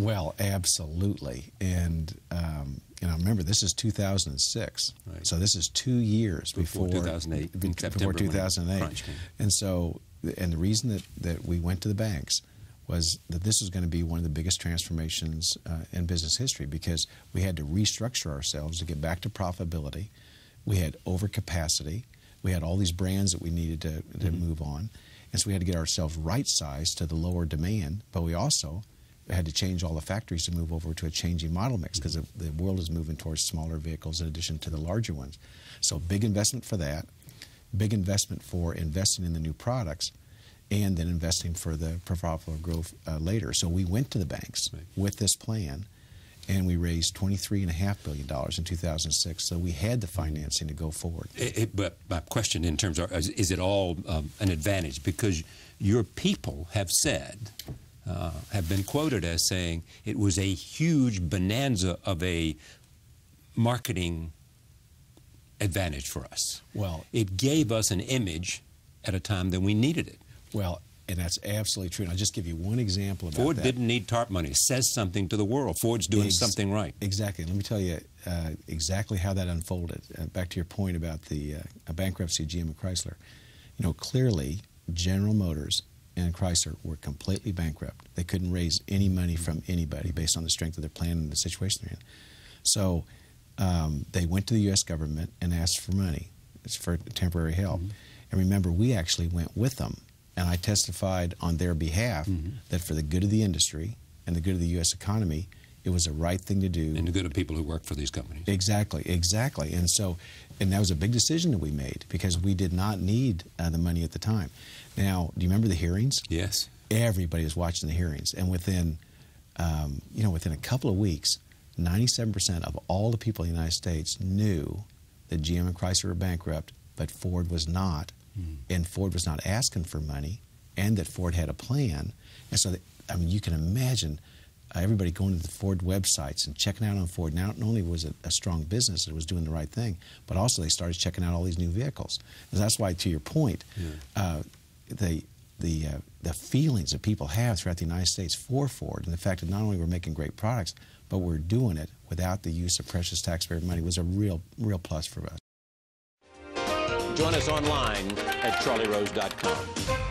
Well, absolutely. And, um, you know, remember, this is 2006. Right. So this is two years Before before, 2008, in September Before 2008. crunch. And so, and the reason that, that we went to the banks was that this was going to be one of the biggest transformations uh, in business history because we had to restructure ourselves to get back to profitability. We had overcapacity. We had all these brands that we needed to, to Mm-hmm. move on. And so we had to get ourselves right sized to the lower demand, but we also had to change all the factories to move over to a changing model mix because the, the world is moving towards smaller vehicles in addition to the larger ones. So big investment for that, big investment for investing in the new products, and then investing for the profitable growth uh, later. So we went to the banks Right. with this plan, and we raised $23.5 billion in 2006. So we had the financing to go forward. It, it- but my question in terms of is, is it all um, an advantage? Because your people have said, uh, have been quoted as saying it was a huge bonanza of a marketing advantage for us. Well, It gave us an image at a time that we needed it. well, and that's absolutely true. And I'll just give you one example about Ford that. didn't need TARP money. It says something to the world. Ford's doing Ex- something right. Exactly. Let me tell you uh, exactly how that unfolded. Uh, back to your point about the uh, bankruptcy of GM and Chrysler. You know, clearly, General Motors and Chrysler were completely bankrupt. They couldn't raise any money from anybody based on the strength of their plan and the situation they're in. So um, they went to the U.S. government and asked for money It's for temporary help. And remember, we actually went with them, and I testified on their behalf that for the good of the industry and the good of the U.S. economy, it was the right thing to do. And the good of people who work for these companies. Exactly, exactly. And so, and that was a big decision that we made because we did not need uh, the money at the time. Now, do you remember the hearings? Yes. Everybody was watching the hearings, and within, um, you know, within a couple of weeks, 97% of all the people in the United States knew that GM and Chrysler were bankrupt, but Ford was not, and Ford was not asking for money, and that Ford had a plan. And so, that, I mean, you can imagine everybody going to the Ford websites and checking out on Ford. Not only was it a strong business, it was doing the right thing, but also they started checking out all these new vehicles. And that's why, to your point, uh, the the uh, the feelings that people have throughout the United States for Ford, and the fact that not only we're making great products, but we're doing it without the use of precious taxpayer money was a real real plus for us. Join us online at charlierose.com.